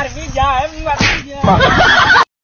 मर भी जाए मर भी जाए।